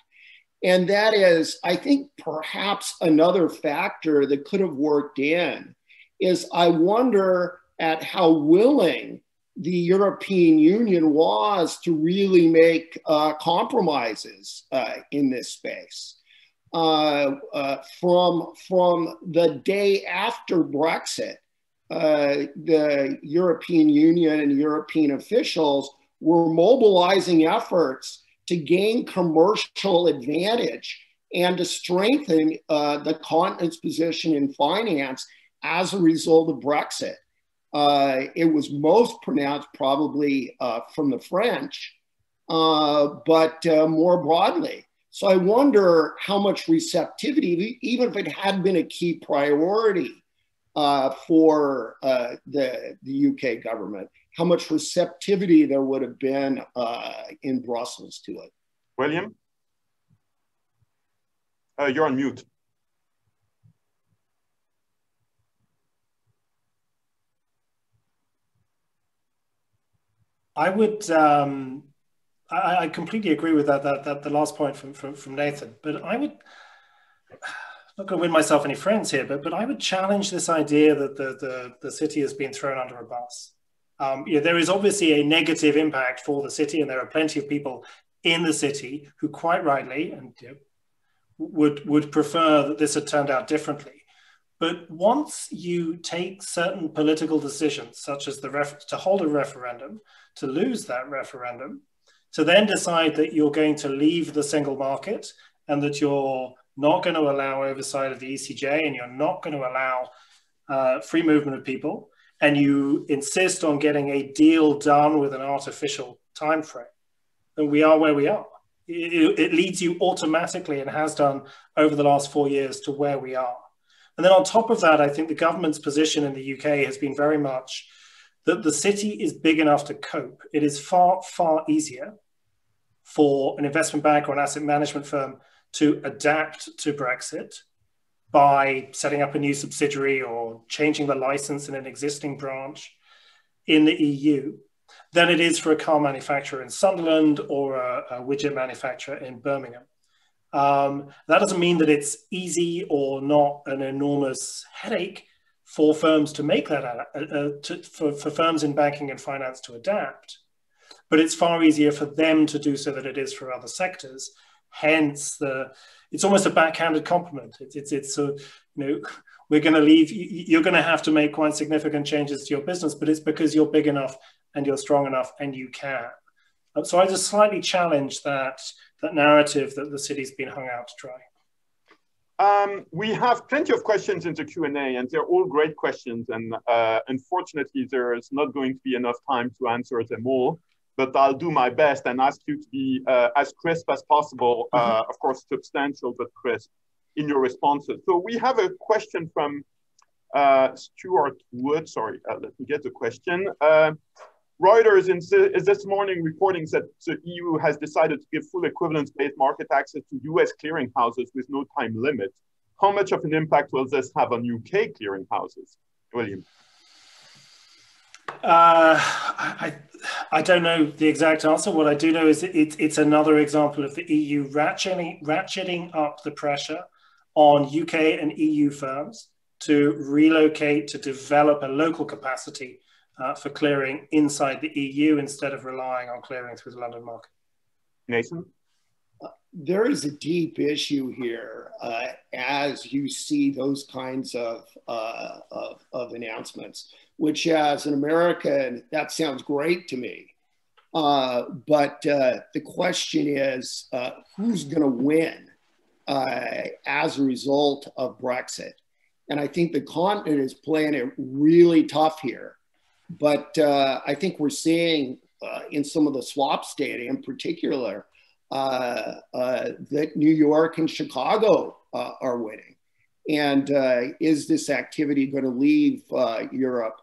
And that is, I think perhaps another factor that could have worked in is I wonder at how willing the European Union was to really make uh, compromises uh, in this space. Uh, uh, from, from the day after Brexit, uh, the European Union and European officials were mobilizing efforts to gain commercial advantage and to strengthen uh, the continent's position in finance as a result of Brexit. Uh, it was most pronounced probably uh, from the French, but more broadly. So I wonder how much receptivity, even if it had been a key priority uh, for uh, the, the UK government, how much receptivity there would have been uh, in Brussels to it. William? Uh, you're on mute. I would um, I, I, completely agree with that, that, that the last point from, from, from Nathan. But I would I'm not going to win myself any friends here, but but I would challenge this idea that the the, the city has been thrown under a bus. Um, you know, there is obviously a negative impact for the city, and there are plenty of people in the city who, quite rightly, and you know, would would prefer that this had turned out differently. But once you take certain political decisions, such as the ref- to hold a referendum, to lose that referendum, to then decide that you're going to leave the single market and that you're not going to allow oversight of the ECJ and you're not going to allow uh, free movement of people, and you insist on getting a deal done with an artificial time frame, then we are where we are. It, it leads you automatically and has done over the last four years to where we are. And then on top of that, I think the government's position in the UK has been very much that the city is big enough to cope. It is far, far easier for an investment bank or an asset management firm to adapt to Brexit by setting up a new subsidiary or changing the license in an existing branch in the EU than it is for a car manufacturer in Sunderland or a, a widget manufacturer in Birmingham. Um, that doesn't mean that it's easy or not an enormous headache for firms to make that, uh, uh, to, for, for firms in banking and finance to adapt. But it's far easier for them to do so than it is for other sectors. Hence, the it's almost a backhanded compliment. It's it's it's a, you know we're going to leave. You're going to have to make quite significant changes to your business, but it's because you're big enough and you're strong enough and you can. So I just slightly challenge that that narrative that the city's been hung out to dry. Um, we have plenty of questions in the Q&A and they're all great questions. And uh, unfortunately, there's not going to be enough time to answer them all, but I'll do my best and ask you to be uh, as crisp as possible. Uh, of course, substantial, but crisp in your responses. So we have a question from uh, Stuart Wood. Sorry, uh, let me get the question. Uh, Reuters is this morning reporting that the EU has decided to give full equivalence-based market access to US clearinghouses with no time limit. How much of an impact will this have on UK clearinghouses? William. Uh, I, I don't know the exact answer. What I do know is it, it's another example of the EU ratcheting, ratcheting up the pressure on UK and EU firms to relocate, to develop a local capacity uh, for clearing inside the EU instead of relying on clearing through the London market. Nathan? There is a deep issue here uh, as you see those kinds of, uh, of, of, announcements, which as an American, that sounds great to me. Uh, but uh, the question is who's going to win as a result of Brexit? And I think the continent is playing it really tough here but uh, I think we're seeing uh, in some of the swaps data in particular uh, uh that New York and Chicago uh, are winning. And uh, is this activity going to leave Europe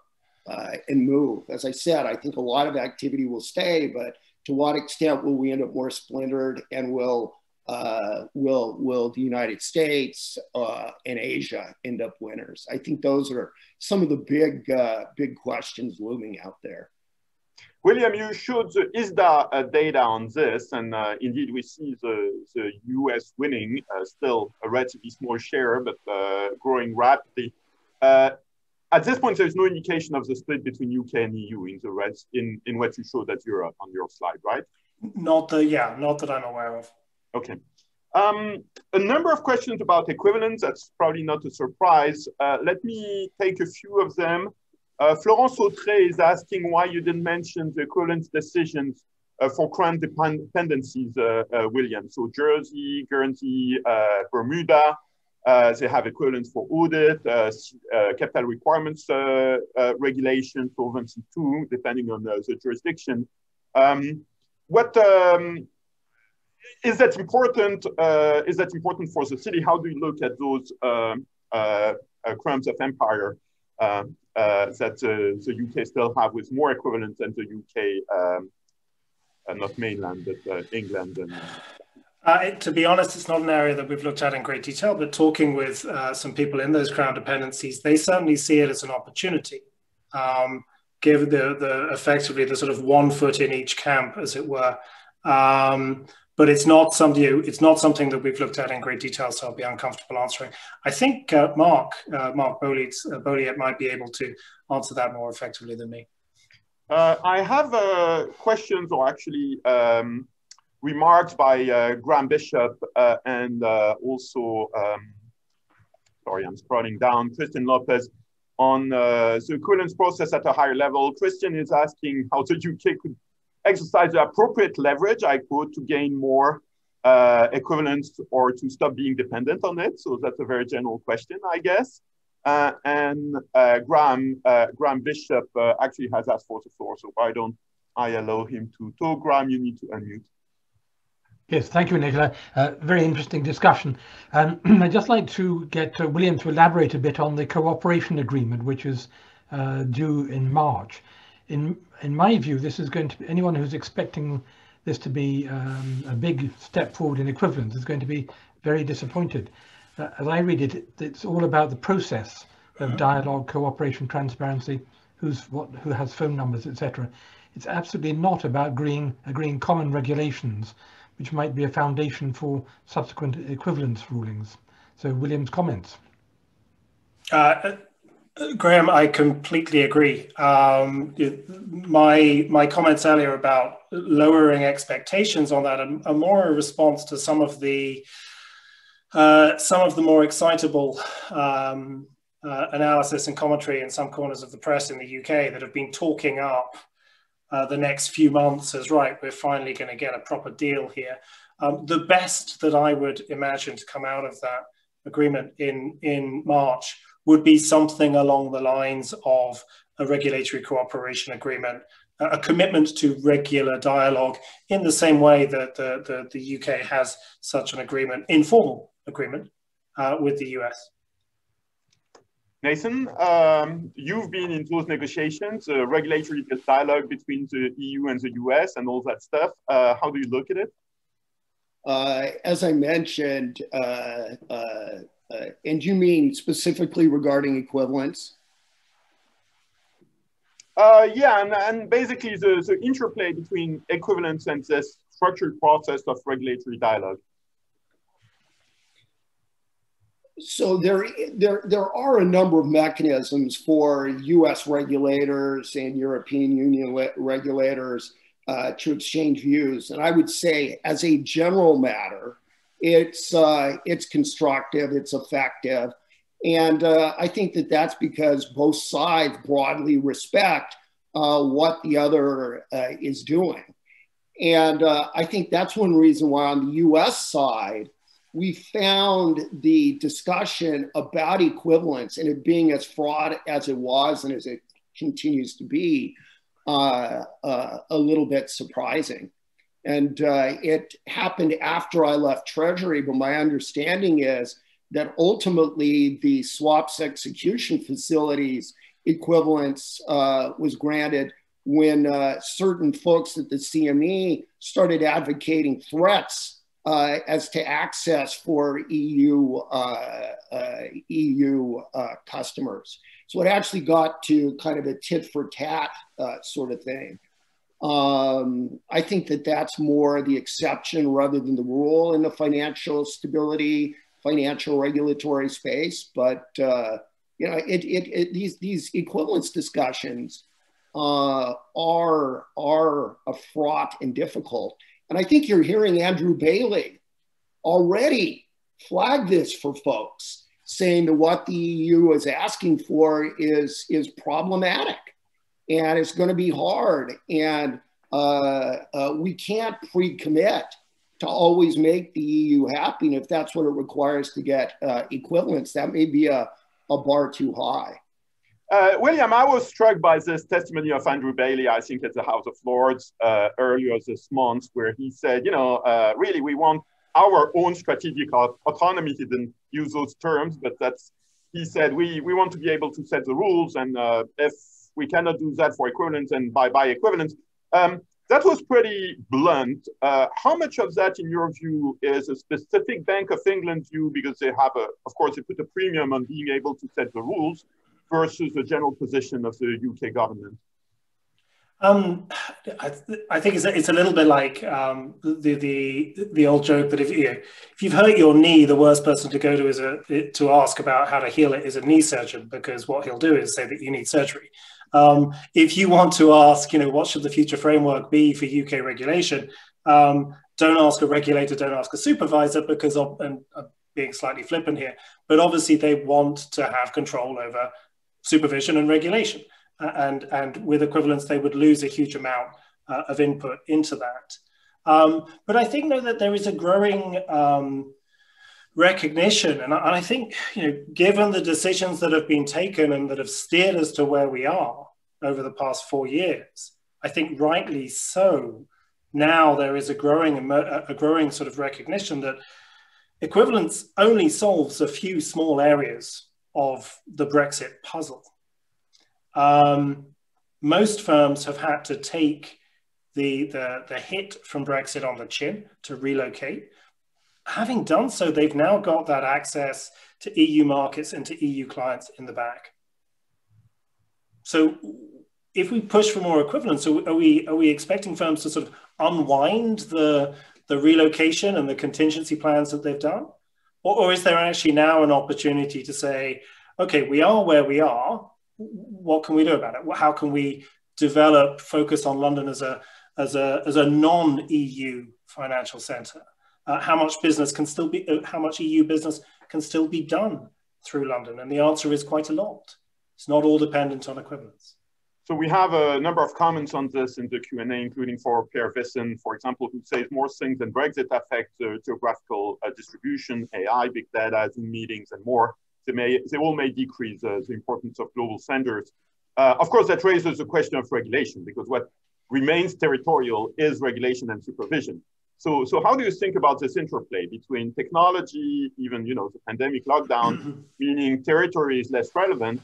and move? As I said, I think a lot of activity will stay, but to what extent will we end up more splintered and will uh, will will the United States uh, and Asia end up winners? I think those are some of the big uh, big questions looming out there. William, you showed the ISDA uh, data on this, and uh, indeed we see the, the US winning, uh, still a relatively small share, but growing rapidly. At this point, there's no indication of the split between UK and EU in the rest, in, in what you showed at Europe on your slide, right? Not the, yeah, not that I'm aware of. Okay. Um, a number of questions about equivalence. That's probably not a surprise. Uh, let me take a few of them. Uh, Florence Autré is asking why you didn't mention the equivalence decisions uh, for crown dependencies, uh, uh, William. So Jersey, Guernsey, uh, Bermuda, they have equivalence for audit, capital requirements regulation, solvency two, depending on the jurisdiction. Um, what um, is that important? Uh, is that important for the city? How do you look at those um, uh, uh, crimes of empire um, uh, that the UK still have with more equivalence than the UK, um, uh, not mainland, but uh, England and. It, to be honest, it's not an area that we've looked at in great detail, but talking with some people in those crown dependencies, they certainly see it as an opportunity. Um, given the, the effectively the sort of one foot in each camp, as it were, Um, but it's not something it's not something that we've looked at in great detail, so I'll be uncomfortable answering. I think uh, Mark uh, Mark Boleat uh, might be able to answer that more effectively than me. Uh, I have uh, questions, or actually um, remarks by uh, Graham Bishop and also, um, sorry, I'm scrolling down, Christian Lopez on the equivalence process at a higher level. Christian is asking how the UK could exercise the appropriate leverage, I quote, to gain more uh, equivalence or to stop being dependent on it. So that's a very general question, I guess. Uh, and uh, Graham, uh, Graham Bishop uh, actually has asked for the floor, so why don't I allow him to talk? Graham, you need to unmute. Yes, thank you, Nicola. Uh, very interesting discussion. Um, *clears throat* I'd just like to get William to elaborate a bit on the cooperation agreement, which is due in March in in my view, this is going to be anyone who's expecting this to be um, a big step forward in equivalence is going to be very disappointed. Uh, as I read it, it's all about the process of mm-hmm. dialogue, cooperation, transparency, who's what, who has phone numbers, etc. It's absolutely not about agreeing agreeing common regulations, which might be a foundation for subsequent equivalence rulings. So, William's comments. Uh, Graham, I completely agree. Um, my my comments earlier about lowering expectations on that are, are more a response to some of the uh, some of the more excitable um, uh, analysis and commentary in some corners of the press in the UK that have been talking up uh, the next few months as right. We're finally going to get a proper deal here. Um, the best that I would imagine to come out of that agreement in in March would be something along the lines of a regulatory cooperation agreement, a commitment to regular dialogue in the same way that the, the, the UK has such an agreement, informal agreement uh, with the US. Nathan, um, you've been in those negotiations, uh, regulatory dialogue between the EU and the US and all that stuff. Uh, how do you look at it? Uh, as I mentioned, uh, uh, uh, and you mean specifically regarding equivalence? Uh, yeah, and, and basically the, the interplay between equivalence and this structured process of regulatory dialogue. So there, there, there are a number of mechanisms for U.S. regulators and European Union regulators uh, to exchange views. And I would say, as a general matter, it's uh, it's constructive, it's effective, and uh, I think that that's because both sides broadly respect uh, what the other uh, is doing, and uh, I think that's one reason why on the U.S. side we found the discussion about equivalence and it being as fraught as it was and as it continues to be uh, a little bit surprising. And uh, it happened after I left Treasury, but my understanding is that ultimately the swaps execution facilities equivalence uh, was granted when uh, certain folks at the CME started advocating threats uh, as to access for EU uh, uh, EU customers. So it actually got to kind of a tit for tat sort of thing. Um, I think that that's more the exception rather than the rule in the financial stability, financial regulatory space. But uh, you know, it, it, it, these these equivalence discussions uh, are are fraught and difficult. And I think you're hearing Andrew Bailey already flag this for folks, saying that what the EU is asking for is is problematic and it's going to be hard. And uh, uh, we can't pre-commit to always make the EU happy. And if that's what it requires to get uh, equivalence, that may be a, a bar too high. Uh, William, I was struck by this testimony of Andrew Bailey, I think at the House of Lords uh, earlier this month, where he said, you know, uh, really, we want our own strategic autonomy. He didn't use those terms, but that's, he said, we, we want to be able to set the rules. And if we cannot do that for equivalence and by, by equivalence. Um, that was pretty blunt. Uh, how much of that, in your view, is a specific Bank of England view because they have a, of course, they put a premium on being able to set the rules versus the general position of the UK government? Um, I, I, think it's a, it's a little bit like um, the, the the old joke that if you know, if you've hurt your knee, the worst person to go to is a to ask about how to heal it is a knee surgeon because what he'll do is say that you need surgery. Um, if you want to ask, you know, what should the future framework be for UK regulation? Um, don't ask a regulator, don't ask a supervisor because of, and I'm being slightly flippant here, but obviously they want to have control over supervision and regulation and, and with equivalence, they would lose a huge amount uh, of input into that. Um, but I think though that there is a growing um, recognition, and I, I, think you know, given the decisions that have been taken and that have steered us to where we are over the past four years, I think rightly so. Now there is a growing a growing sort of recognition that equivalence only solves a few small areas of the Brexit puzzle. Um, most firms have had to take the, the, the hit from Brexit on the chin to relocate. Having done so, they've now got that access to EU markets and to EU clients in the back. So if we push for more equivalence, are we, are we expecting firms to sort of unwind the, the relocation and the contingency plans that they've done? Or, or is there actually now an opportunity to say, okay, we are where we are, what can we do about it? How can we develop focus on London as a as a as a non-EU financial centre? Uh, how much business can still be uh, how much EU business can still be done through London? And the answer is quite a lot. It's not all dependent on equivalence. So we have a number of comments on this in the Q&A, including for Per Vissen, for example, who says more things than Brexit affect uh, geographical uh, distribution, AI, big data, Zoom meetings, and more they, may, they all may decrease uh, the importance of global centers. Uh, of course, that raises the question of regulation because what remains territorial is regulation and supervision. So, so how do you think about this interplay between technology, even you know the pandemic lockdown, mm-hmm. meaning territory is less relevant,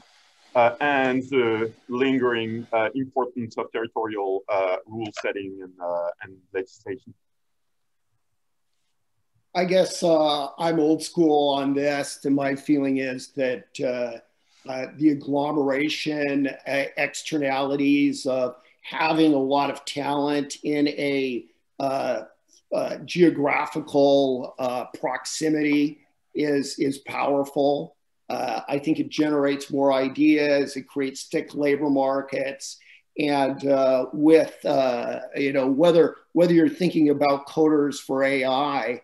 uh, and the lingering uh, importance of territorial uh, rule setting and, uh, and legislation? I guess uh, I'm old school on this, and my feeling is that uh, uh, the agglomeration uh, externalities of having a lot of talent in a uh, uh, geographical proximity is is powerful. I think it generates more ideas. It creates thick labor markets and uh, with uh, you know whether whether you're thinking about coders for AI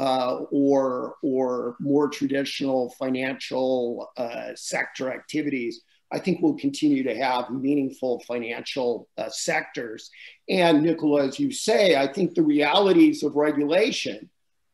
uh, or, or more traditional financial uh, sector activities, I think we'll continue to have meaningful financial uh, sectors. And Nicola, as you say, I think the realities of regulation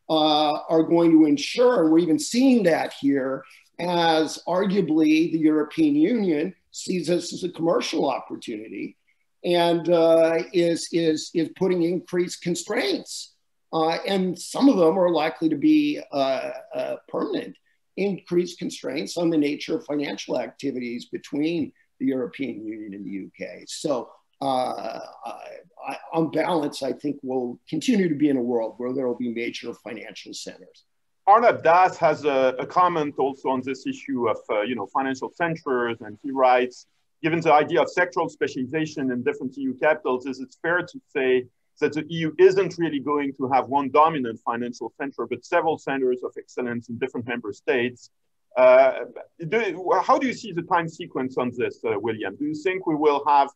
uh, are going to ensure, and we're even seeing that here, as arguably the European Union sees this as a commercial opportunity and uh, is, is, is putting increased constraints uh, and some of them are likely to be uh, uh, permanent, increased constraints on the nature of financial activities between the European Union and the UK. So, uh, I, on balance, I think we'll continue to be in a world where there will be major financial centers. Arnab Das has a, a, comment also on this issue of uh, you know financial centers, and he writes, given the idea of sectoral specialization in different EU capitals, is it fair to say that the EU isn't really going to have one dominant financial center, but several centers of excellence in different member states. Uh, do, how do you see the time sequence on this, uh, William? Do you think we will have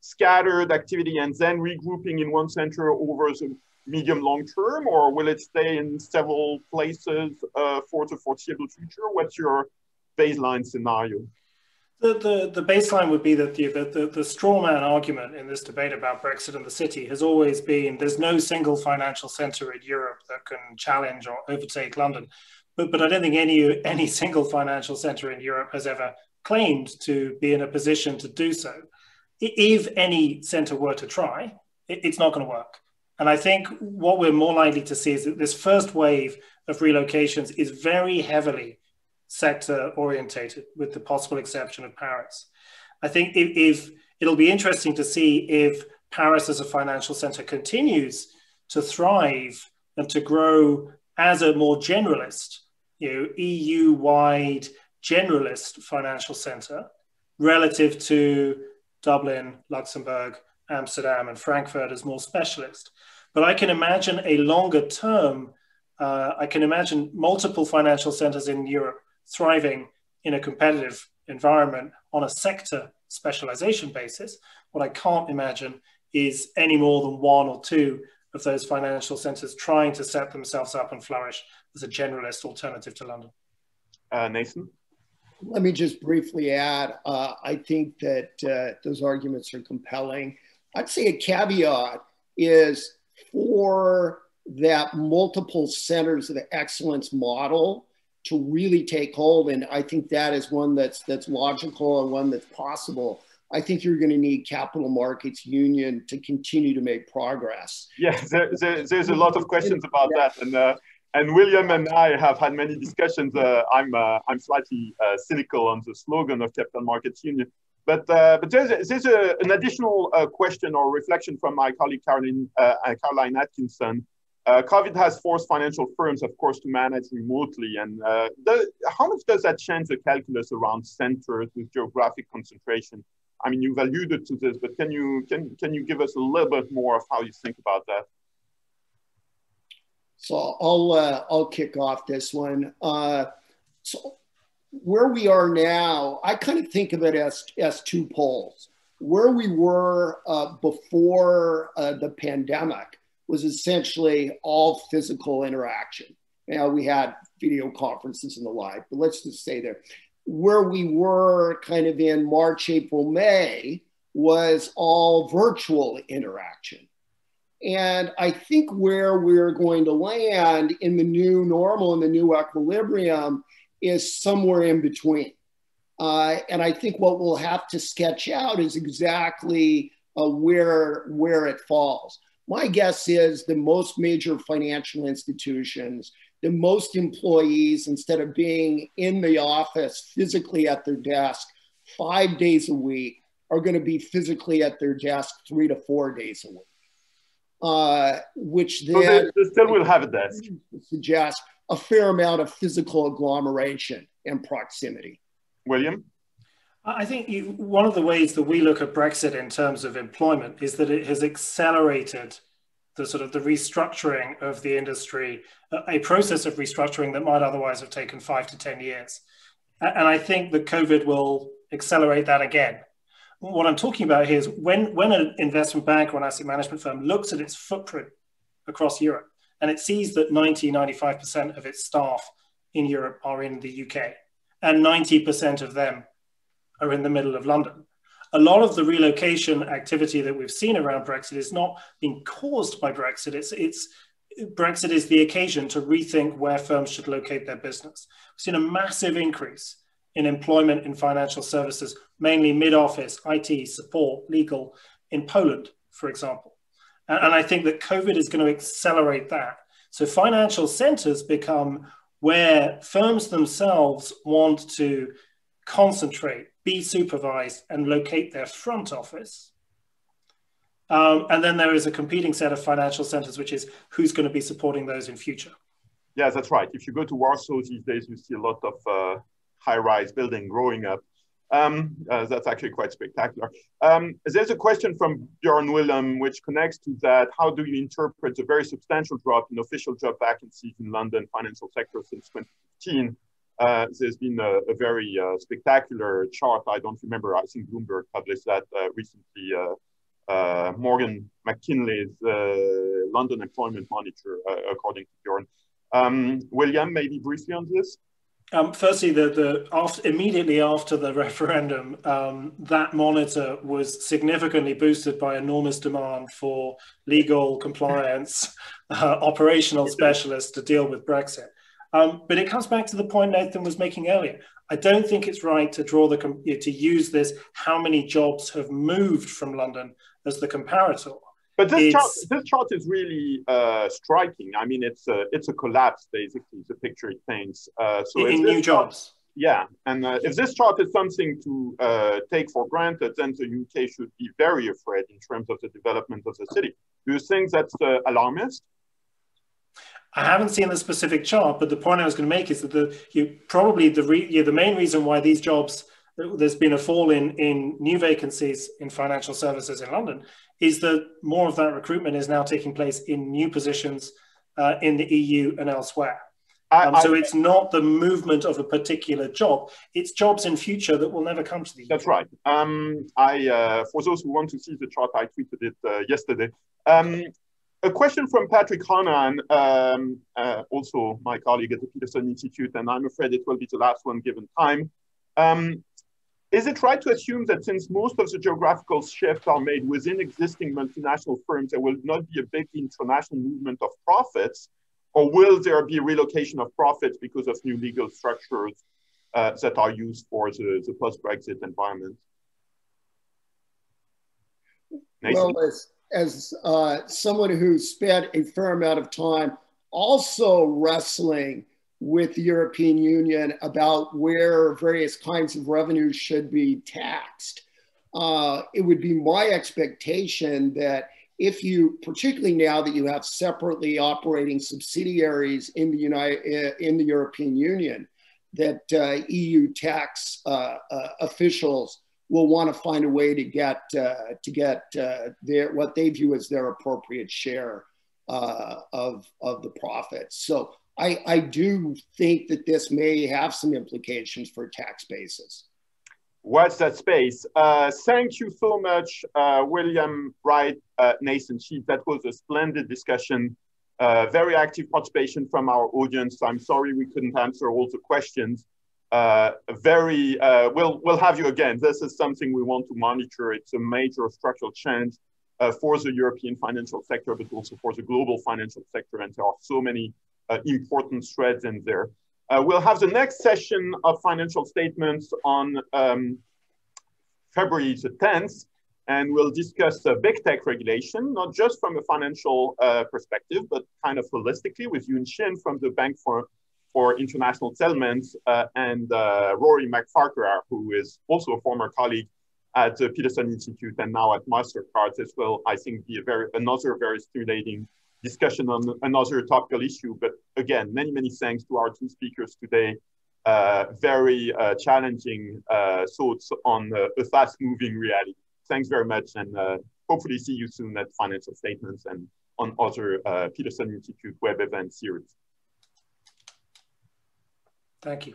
scattered activity and then regrouping in one center over the medium long term, or will it stay in several places uh, for the foreseeable future? What's your baseline scenario? The, the, the baseline would be that the, the, the straw man argument in this debate about Brexit and the city has always been there's no single financial centre in Europe that can challenge or overtake London. But, but I don't think any, any single financial centre in Europe has ever claimed to be in a position to do so. If any centre were to try, it, it's not going to work. And I think what we're more likely to see is that this first wave of relocations is very heavily sector orientated, with the possible exception of Paris. I think if, if, it'll be interesting to see if Paris as a financial center continues to thrive and to grow as a more generalist, you know, EU-wide generalist financial center relative to Dublin, Luxembourg, Amsterdam and Frankfurt as more specialist. But I can imagine a longer term, uh, I can imagine multiple financial centers in Europe thriving in a competitive environment on a sector specialization basis. What I can't imagine is any more than one or two of those financial centers trying to set themselves up and flourish as a generalist alternative to London. Uh, Nathan? Let me just briefly add uh, I think that uh, those arguments are compelling. I'd say a caveat is for that multiple centers of excellence model to really take hold and i think that is one that's that's logical and one that's possible. I think you're going to need capital markets union to continue to make progress. Yeah there, there, there's a lot of questions about that and uh, and William and I have had many discussions. Uh, I'm uh, I'm slightly uh, cynical on the slogan of Capital Markets Union, but uh, but there's, there's a, an additional uh, question or reflection from my colleague Caroline Caroline Atkinson, uh, COVID has forced financial firms, of course, to manage remotely. And uh, the, how much does that change the calculus around centers with geographic concentration? I mean, you've alluded to this, but can you can can you give us a little bit more of how you think about that? So I'll uh, I'll kick off this one. Uh, so where we are now, I kind of think of it as as two poles. Where we were uh, before uh, the pandemic was essentially all physical interaction. Now we had video conferences and the like, but let's just say there. Where we were kind of in March, April, May was all virtual interaction. And I think where we're going to land in the new normal in the new equilibrium is somewhere in between. Uh, and I think what we'll have to sketch out is exactly uh, where, where it falls. My guess is the most major financial institutions, the most employees, instead of being in the office physically at their desk five days a week, are going to be physically at their desk three to four days a week. Uh, which then so they, they still will have a desk. Suggest a fair amount of physical agglomeration and proximity. William? I think you, one of the ways that we look at Brexit in terms of employment is that it has accelerated the sort of the restructuring of the industry, a process of restructuring that might otherwise have taken five to 10 years. And I think that COVID will accelerate that again. What I'm talking about here is when, when an investment bank or an asset management firm looks at its footprint across Europe and it sees that 90, 95% of its staff in Europe are in the UK and 90% of them are in the middle of London. A lot of the relocation activity that we've seen around Brexit is not being caused by Brexit. It's, it's Brexit is the occasion to rethink where firms should locate their business. We've seen a massive increase in employment in financial services, mainly mid-office, IT, support, legal, in Poland, for example. And, and I think that COVID is going to accelerate that. So financial centers become where firms themselves want to concentrate be supervised and locate their front office. Um, and then there is a competing set of financial centers, which is who's going to be supporting those in future. Yeah, that's right. If you go to Warsaw these days, you see a lot of uh, high-rise building growing up. Um, uh, that's actually quite spectacular. Um, there's a question from Bjorn Willem, which connects to that. How do you interpret the very substantial drop in official job vacancies in London financial sector since 2015? Uh, there's been a, a very uh, spectacular chart. I don't remember. I think Bloomberg published that uh, recently. Uh, uh, Morgan McKinley's London Employment Monitor, according to Bjorn. Um, William, maybe briefly on this. Um, firstly, the, the after, immediately after the referendum, um, that monitor was significantly boosted by enormous demand for legal compliance, *laughs* uh, operational specialists to deal with Brexit. Um, but it comes back to the point Nathan was making earlier. I don't think it's right to draw the to use this how many jobs have moved from London as the comparator. But this chart, this chart is really uh, striking. I mean, it's a it's a collapse basically. The picture it paints. Uh, so in new jobs. Yeah, and uh, if this chart is something to uh, take for granted, then the UK should be very afraid in terms of the development of the city. Do you think that's uh, alarmist? I haven't seen the specific chart, but the point I was going to make is that the you probably the re, yeah, the main reason why these jobs there's been a fall in in new vacancies in financial services in London is that more of that recruitment is now taking place in new positions uh, in the EU and elsewhere. Um, I, so it's not the movement of a particular job; it's jobs in future that will never come to the. That's right. Um, I, uh, for those who want to see the chart, I tweeted it uh, yesterday. Um, a question from Patrick Honohan, um, uh, also my colleague at the Peterson Institute, and I'm afraid it will be the last one given time. Is it right to assume that since most of the geographical shifts are made within existing multinational firms, there will not be a big international movement of profits? Or will there be relocation of profits because of new legal structures uh, that are used for the, the post Brexit environment? Nathan? Well, as, as uh, someone who spent a fair amount of time also wrestling with the European Union about where various kinds of revenues should be taxed. Uh, it would be my expectation that if you, particularly now that you have separately operating subsidiaries in the United, in the European Union, that uh, EU tax uh, uh, officials will want to find a way to get uh, to get uh, their what they view as their appropriate share uh, of of the profits. So I, I do think that this may have some implications for tax bases. What's that space? Uh, thank you so much, uh, William Wright, uh, Nathan Sheets. That was a splendid discussion, uh, very active participation from our audience. I'm sorry we couldn't answer all the questions. Uh, very, uh, we'll, we'll have you again. This is something we want to monitor. It's a major structural change for the European financial sector, but also for the global financial sector. And there are so many important threads in there. Uh, we'll have the next session of financial statements on um, February the 10th, and we'll discuss uh, big tech regulation, not just from a financial uh, perspective, but kind of holistically with Hyun Shin from the Bank for, for International Settlements uh, and uh, Rory MacFarquhar, who is also a former colleague at the Peterson Institute and now at MasterCard. This will, I think, be a very another very stimulating discussion on another topical issue. But again, many, many thanks to our two speakers today. Uh, very uh, challenging uh, thoughts on a fast moving reality. Thanks very much and uh, hopefully see you soon at Financial Statements and on other uh, Peterson Institute web event series. Thank you.